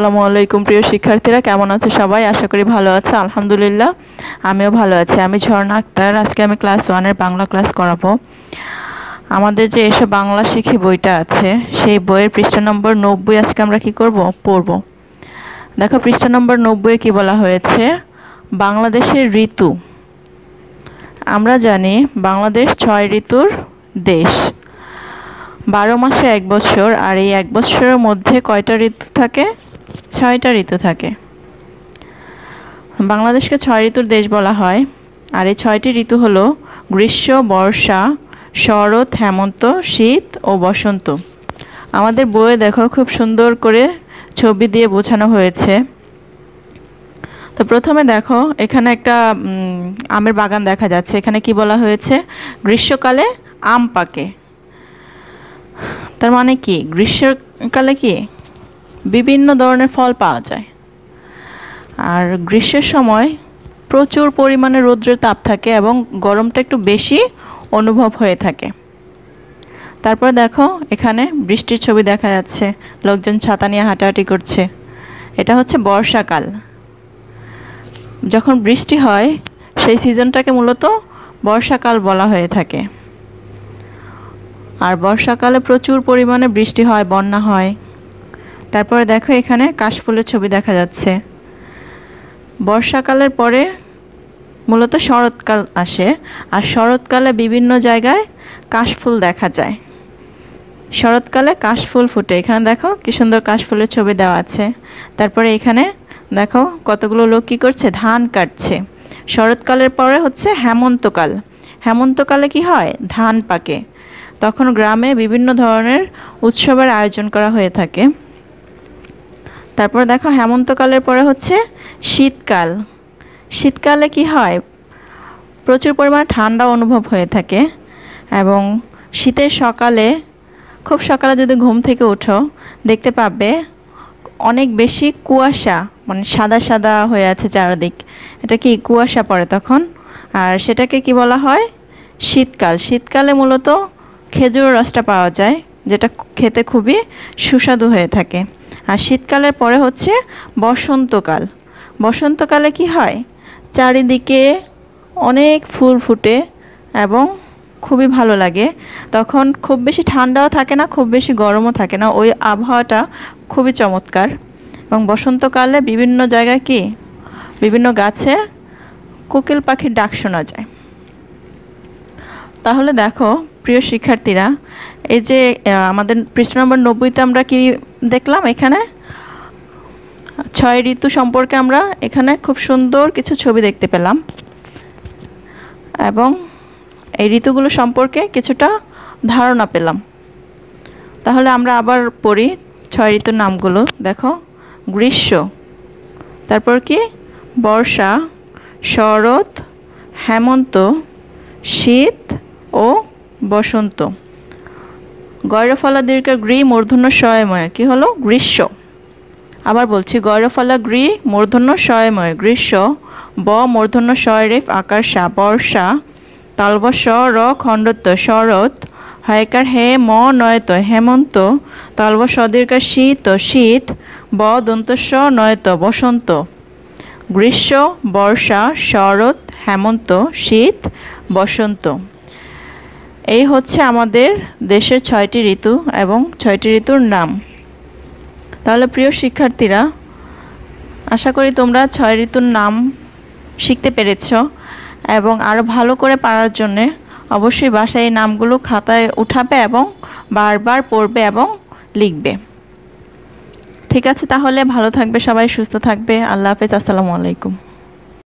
আসসালামু আলাইকুম, প্রিয় শিক্ষার্থীরা। কেমন আছো সবাই? আশা করি ভালো আছো। আলহামদুলিল্লাহ, আমিও ভালো আছি। আমি ঝর্ণা আক্তার। আজকে আমি ক্লাস ওয়ানের বাংলা ক্লাস করাবো। আমাদের যে এসব বাংলা শিখি বইটা আছে, সেই বইয়ের পৃষ্ঠা নম্বর নব্বই আজকে আমরা কি করব? পড়ব। দেখো, পৃষ্ঠা নম্বর নব্বই কি বলা হয়েছে? বাংলাদেশের ঋতু। আমরা জানি বাংলাদেশ ছয় ঋতুর দেশ। বারো মাসে এক বছর, আর এই এক বছরের মধ্যে কয়টা ঋতু থাকে? ছয়টা ঋতু থাকে। বাংলাদেশকে ছয় ঋতুর দেশ বলা হয়। আর এই ছয়টি ঋতু হলো গ্রীষ্ম, বর্ষা, শরৎ, হেমন্ত, শীত ও বসন্ত। আমাদের বইয়ে দেখো খুব সুন্দর করে ছবি দিয়ে বোঝানো হয়েছে। তো প্রথমে দেখো, এখানে একটা আমের বাগান দেখা যাচ্ছে। এখানে কি বলা হয়েছে? গ্রীষ্মকালে আম পাকে। তার মানে কি? গ্রীষ্মকালে কি? বিভিন্ন ধরনের ফল পাওয়া যায়। আর গ্রীষ্মের সময় প্রচুর পরিমাণে রৌদ্রের তাপ থাকে এবং গরমটা একটু বেশি অনুভব হয়ে থাকে। তারপর দেখো, এখানে বৃষ্টির ছবি দেখা যাচ্ছে। লোকজন ছাতা নিয়ে হাঁটাহাঁটি করছে। এটা হচ্ছে বর্ষাকাল। যখন বৃষ্টি হয়, সেই সিজনটাকে মূলত বর্ষাকাল বলা হয়ে থাকে। আর বর্ষাকালে প্রচুর পরিমাণে বৃষ্টি হয়, বন্যা হয়। তারপরে দেখো এখানে কাশফুলের ছবি দেখা যাচ্ছে। বর্ষাকালের পরে মূলত শরৎকাল আসে আর শরৎকালে বিভিন্ন জায়গায় কাশফুল দেখা যায়। শরৎকালে কাশফুল ফুটে। এখানে দেখো কি সুন্দর কাশফুলের ছবি দেওয়া আছে। তারপরে এখানে দেখো কতগুলো লোক কী করছে? ধান কাটছে। শরৎকালের পরে হচ্ছে হেমন্তকাল। হেমন্তকালে কি হয়? ধান পাকে। তখন গ্রামে বিভিন্ন ধরনের উৎসবের আয়োজন করা হয়ে থাকে। তারপর দেখো হেমন্তকালের পরে হচ্ছে শীতকাল। শীতকালে কি হয়? প্রচুর পরিমাণে ঠান্ডা অনুভব হয়ে থাকে এবং শীতের সকালে, খুব সকালে যদি ঘুম থেকে উঠো, দেখতে পাবে অনেক বেশি কুয়াশা মানে সাদা সাদা হয়ে আছে চারদিক। এটা কি কুয়াশা পড়ে তখন? আর সেটাকে কি বলা হয়? শীতকাল। শীতকালে মূলত খেজুর রসটা পাওয়া যায়, যেটা খেতে খুবই সুস্বাদু হয়ে থাকে। আর শীতকালের পরে হচ্ছে বসন্তকাল। বসন্তকালে কি হয়? চারিদিকে অনেক ফুল ফুটে এবং খুবই ভালো লাগে। তখন খুব বেশি ঠান্ডাও থাকে না, খুব বেশি গরমও থাকে না। ওই আবহাওয়াটা খুবই চমৎকার। এবং বসন্তকালে বিভিন্ন জায়গায় কি? বিভিন্ন গাছে কোকিল পাখির ডাক শোনা যায়। তাহলে দেখো, প্রিয় শিক্ষার্থীরা, এই যে আমাদের পৃষ্ঠ নম্বর নব্বইতে আমরা কি দেখলাম এখানে। ছয় ঋতু সম্পর্কে আমরা এখানে খুব সুন্দর কিছু ছবি দেখতে পেলাম। এবং এই ঋতুগুলো সম্পর্কে কিছুটা ধারণা পেলাম। তাহলে আমরা আবার পড়ি ছয় ঋতুর নামগুলো। দেখো, গ্রীষ্ম, তারপর কি? বর্ষা, শরৎ, হেমন্ত, শীত ও বসন্ত। গয়রফলা দীর্ঘ গ্রী মূর্ধন্য শয়ময় কি হলো? গ্রীষ্ম। আবার বলছি, গয়রফলা গ্রী মূর্ধন্য শয়ময় গ্রীষ্ম, ব মূর্ধন্য শয়রেফ আকাশা বর্ষা তালব স, র, খণ্ডত্ব, শরৎ, হয়কার, হে, ম, নয়ত, হেমন্ত তালব সদীর্ঘ শীত শীত, ব দন্তস্ব নয়ত, বসন্ত। গ্রীষ্ম, বর্ষা, শরৎ, হেমন্ত, শীত, বসন্ত। এই হচ্ছে আমাদের দেশের ছয়টি ঋতু এবং ছয়টি ঋতুর নাম। তাহলে প্রিয় শিক্ষার্থীরা, আশা করি তোমরা ছয় ঋতুর নাম শিখতে পেরেছ এবং আরও ভালো করে পারার জন্যে অবশ্যই বাসায় এই নামগুলো খাতায় উঠাবে এবং বারবার পড়বে এবং লিখবে। ঠিক আছে, তাহলে ভালো থাকবে সবাই, সুস্থ থাকবে। আল্লাহ হাফেজ, আসসালামু আলাইকুম।